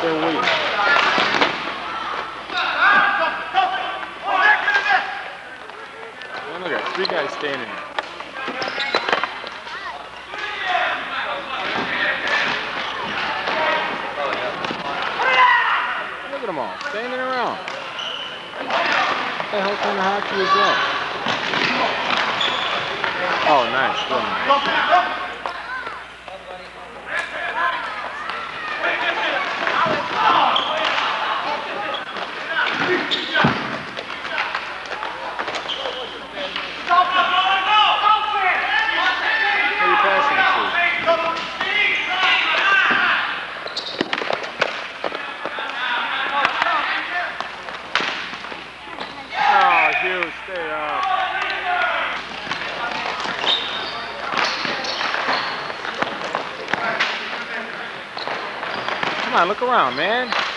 Just there look at. Three guys standing there. Look at them all standing around. What the hell kind of hockey is that? Oh, nice. Good. Who are you passing it to? Oh, Hugh, stay up. Come on, look around, man.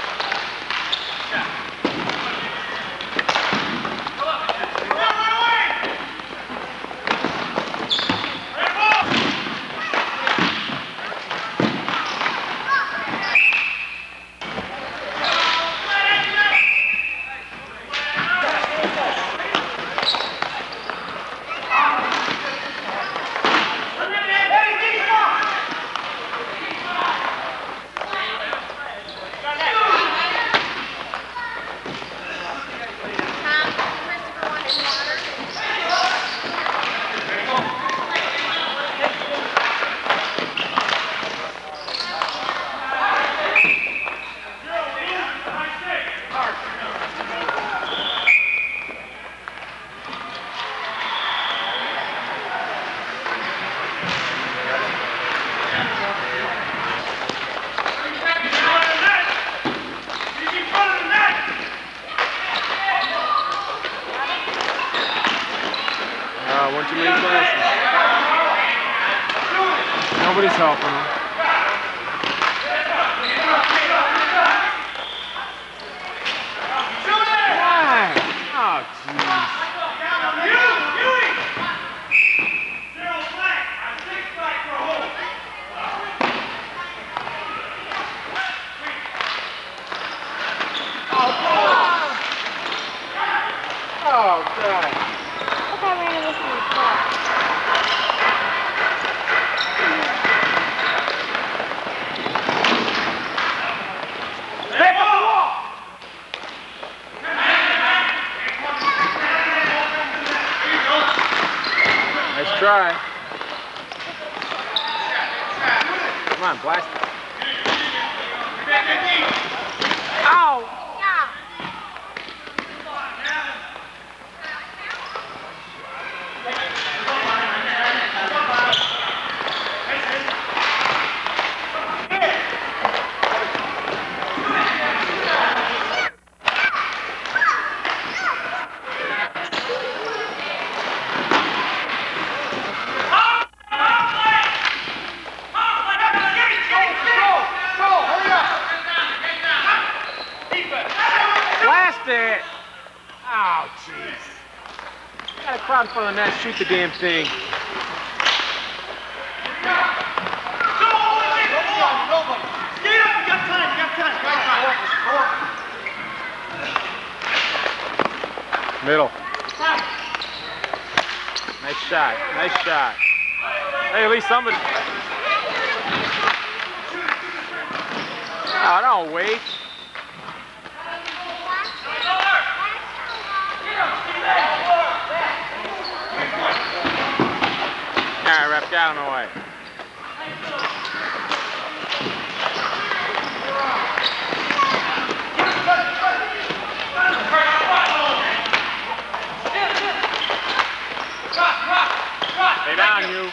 Oh, jeez. Got a crowd in front of the net. Shoot the damn thing. Middle. Nice shot. Nice shot. Hey, at least somebody. Oh, don't wait. All right, rep down away. Stay down, you.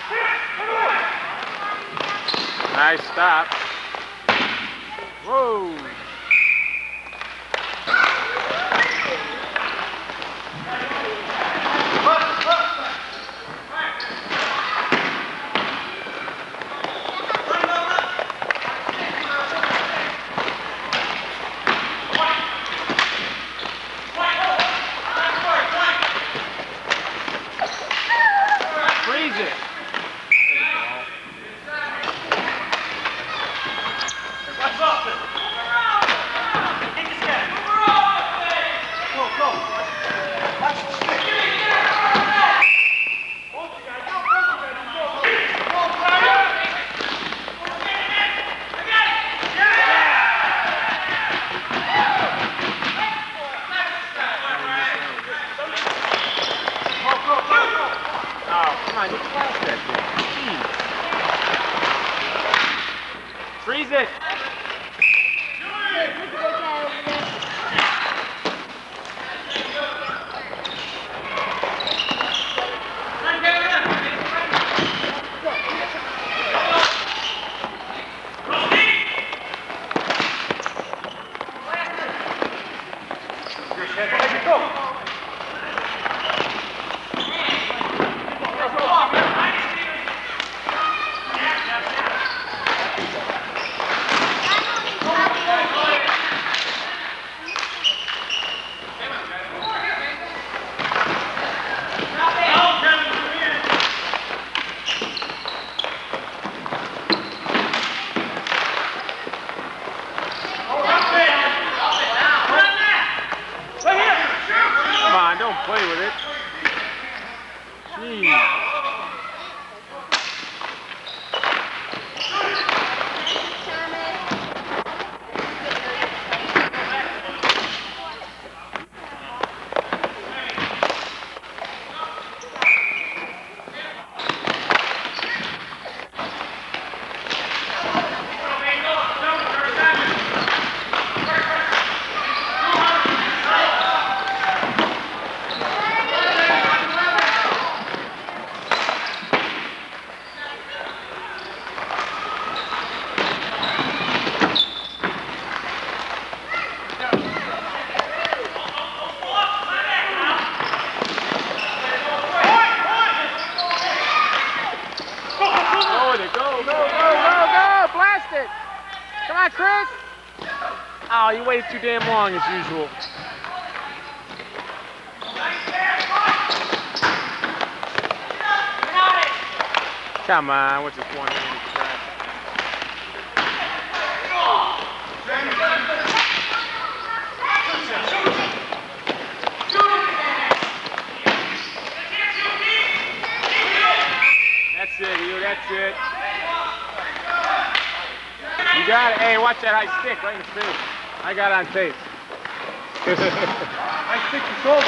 Nice stop. Whoa. Freeze it. Don't play with it. Jeez. Go with it. Go, go, go, go, go. Blast it. Come on, Chris. Oh, you waited too damn long as usual. Come on, what's this one handed? That's it, you. That's it. You got it. Hey, watch that high stick right in the face. I got on tape. I stick your shoulder.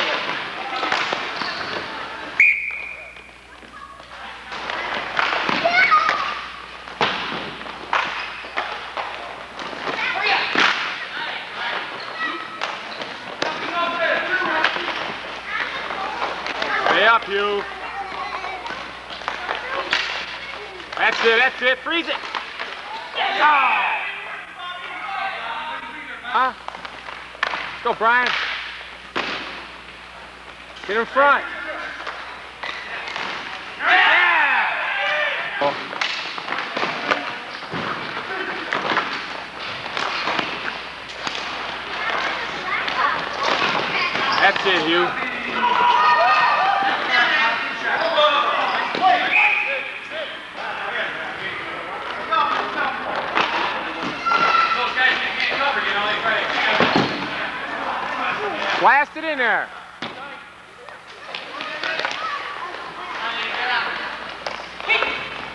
Stay up, you. That's it. That's it. Freeze it. Oh. Huh? Let's go, Brian. Get in front. Yeah. Oh. That's it, Hugh. Blast it in there.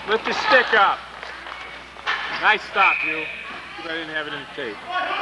Lift the stick up. Nice stop, you. I didn't have it in the tape.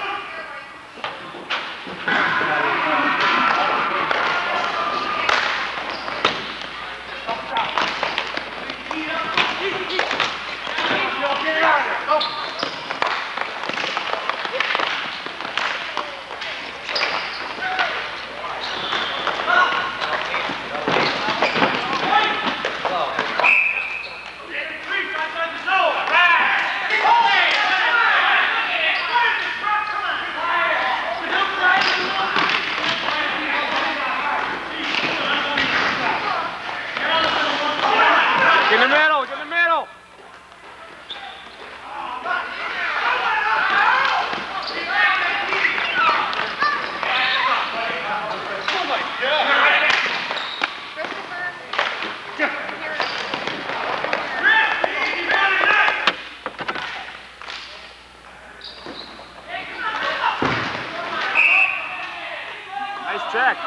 check.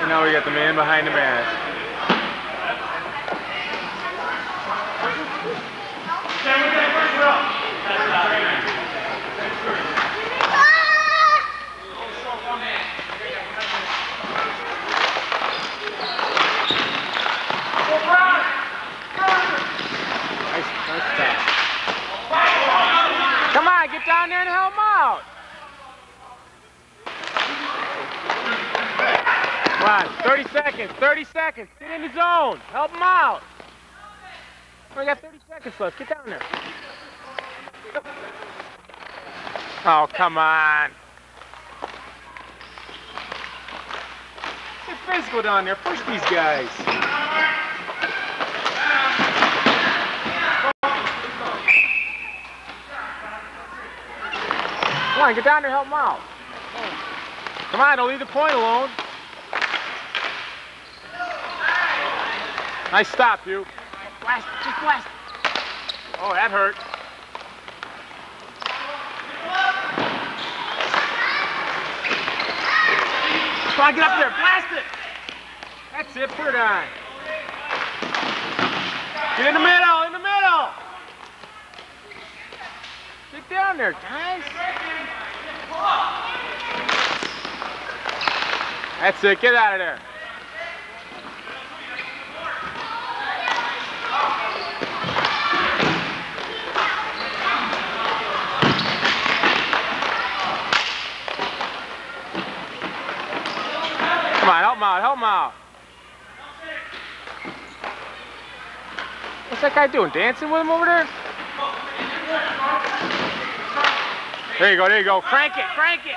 And now we got the man behind the mask. Come on, get down there and help me! out. 30 seconds. 30 seconds. Get in the zone. Help him out. We got 30 seconds left. Get down there. Oh, come on. Get physical down there. Push these guys. On, get down there, help him out. Come on, don't leave the point alone. Nice stop, you. Blast, just blast. Oh, that hurt. Come on, get up there, blast it. That's it, put it on. Get in the middle, in the middle. Get down there, guys. That's it, get out of there. Come on, help him out, help him out. What's that guy doing? Dancing with him over there? There you go, there you go. Crank it, crank it.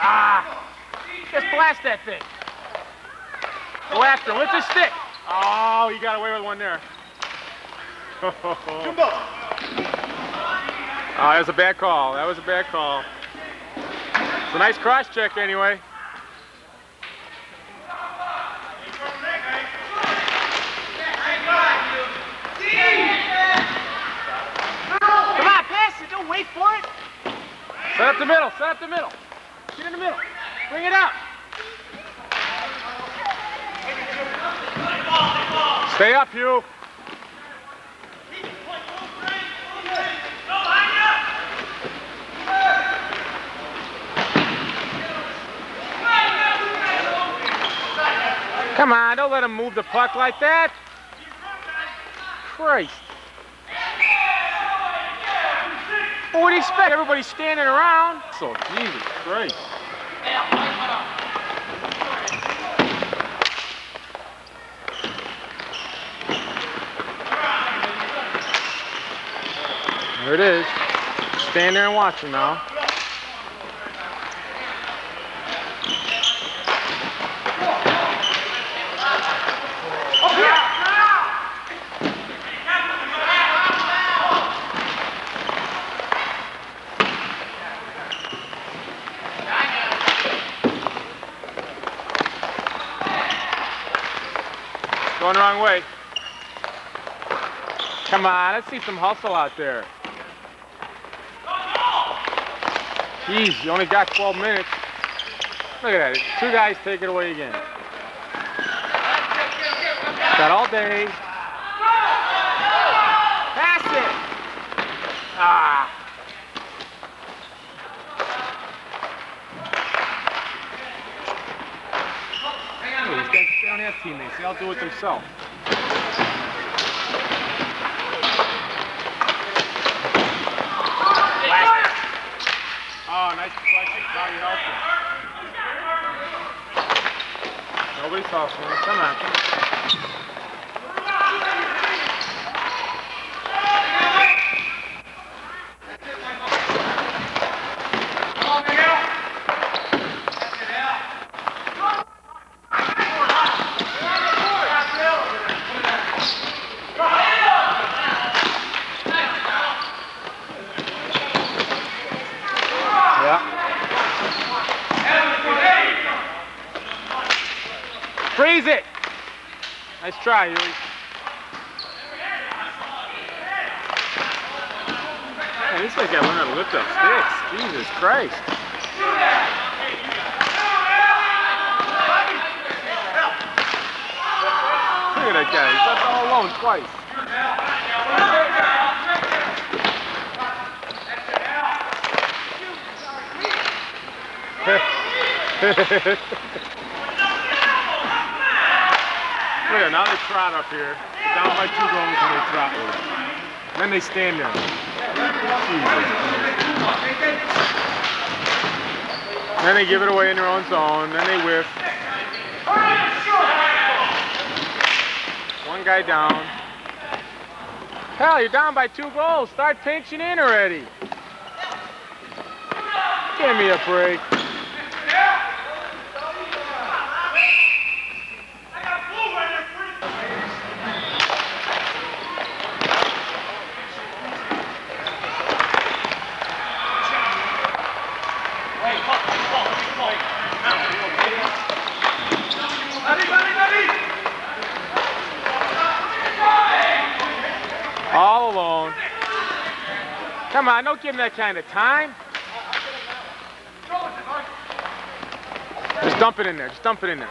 Ah. Just blast that thing. Go after him with the stick. Oh, you got away with one there. Jumbo. Oh, that was a bad call. That was a bad call. It's a nice cross check anyway. Come on, pass it. Don't wait for it. Set up the middle. Set up the middle. Get in the middle. Bring it up. Stay up, you. Come on, don't let him move the puck like that. Christ. Well, what do you expect? Everybody's standing around. So, Jesus Christ. There it is. Stand there and watch him now. Going the wrong way. Come on, let's see some hustle out there. Jeez, you only got 12 minutes. Look at that. Two guys take it away again. Got all day. Pass it. Ah. Look, These guys they don't have teammates. They all do it themselves. Oh, nice deflection. Bobby Helton. Nobody's hustling. Come on. Yeah. Freeze it. Nice try, Huey. Man, this guy's got to learn how to lift up sticks. Jesus Christ. Look at that guy. He's left all alone twice. Look at now they trot up here. They're down by two goals and they trot with it. Then they stand there. Then they give it away in their own zone. Then they whiff. One guy down. Hell, you're down by two goals. Start pinching in already. Give me a break. All alone. Come on, don't give him that kind of time. Just dump it in there. Just dump it in there.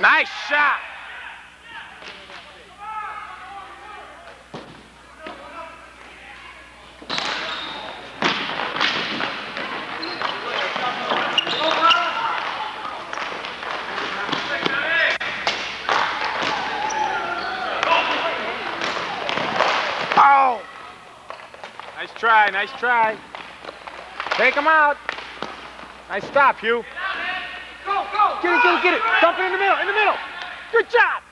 Nice shot. Oh! Nice try, nice try. Take him out. Nice stop, Hugh. Go, go! Get it, get it, get it. Dump it in the middle, in the middle. Good job.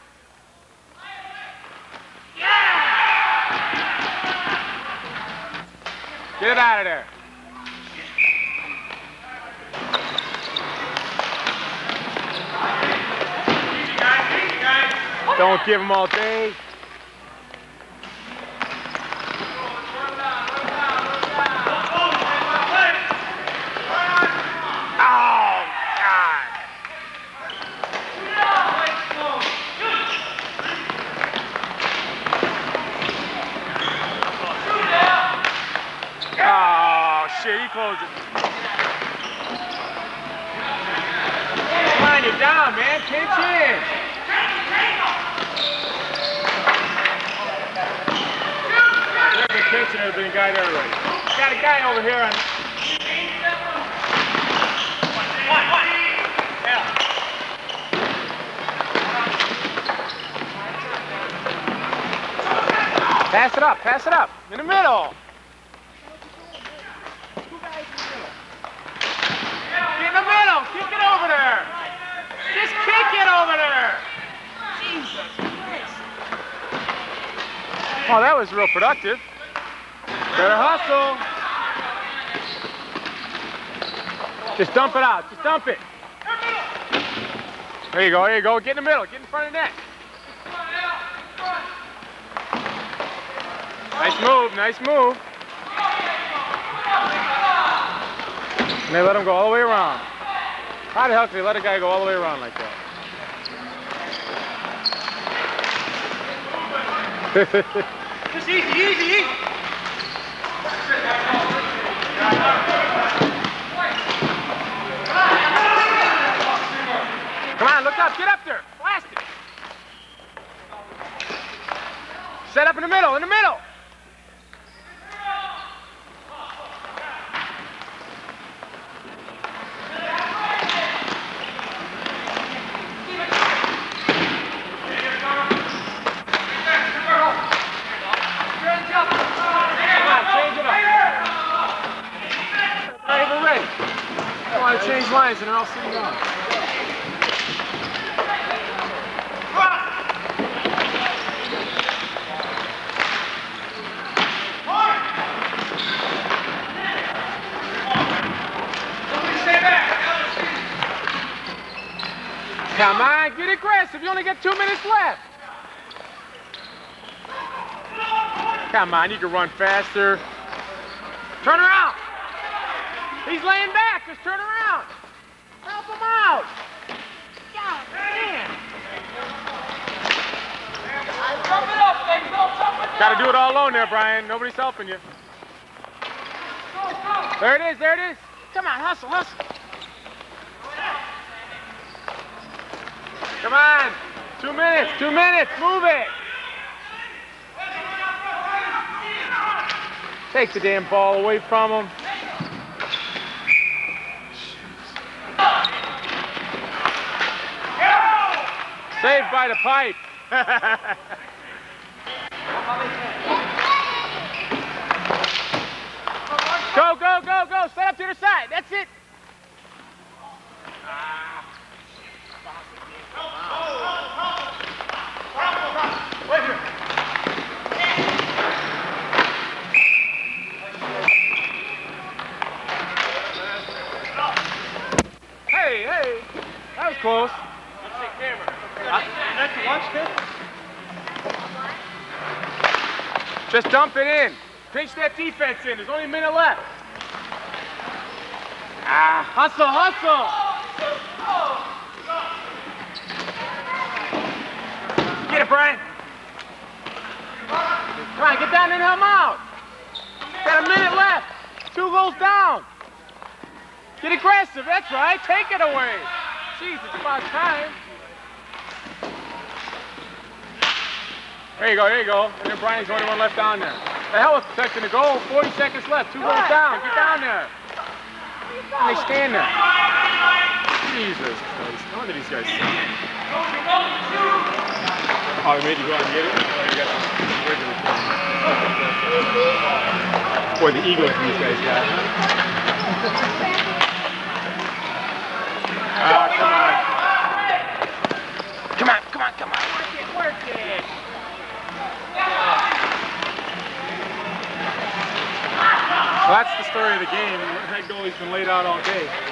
Get it out of there. Don't give him all day. Oh, God. Oh, shit, he closed it. Come on, you're down, man. Pinch in. There's a pinch and there's been a guy there already. Got a guy over here on. Pass it up, pass it up. In the middle. Get in the middle. Kick it over there. Just kick it over there. Oh, that was real productive. Better hustle. Just dump it out. Just dump it. There you go. There you go. Get in the middle. Get in front of the net. Nice move. Nice move. And they let him go all the way around. How the hell can they let a guy go all the way around like that? Come on, look up, get up there. Blast. Set up in the middle, in the middle. Lines and I'll see you on. Come on, get aggressive. You only got two minutes left. Come on, you can run faster. Turn around. He's laying back. Just turn around. Help him out. God damn. Jump it up, baby. Go, jump it Got to do it all alone there, Brian. Nobody's helping you. There it is. There it is. Come on, hustle, hustle. Come on. Two minutes. Two minutes. Move it. Take the damn ball away from him. Saved by the pipe. go, go, go, go. Set up to the side. That's it. Hey, hey, that was close. Just dump it in. Pinch that defense in. There's only a minute left. Ah, hustle, hustle. Get it, Brian. On, get down and help out. Got a minute left. Two goals down. Get aggressive. That's right. Take it away. Jeez, it's about time. There you go, there you go. And then Brian's the only one left down there. The hell with protecting the goal. 40 seconds left. Two goals down. Get down there. And they stand there. Jesus Christ. No wonder these guys suck. Oh, they made you go out and get it? Oh. Boy, the egos these guys got. Come on, come on, come on. Work it, work it. That's the story of the game. That goalie's been laid out all day.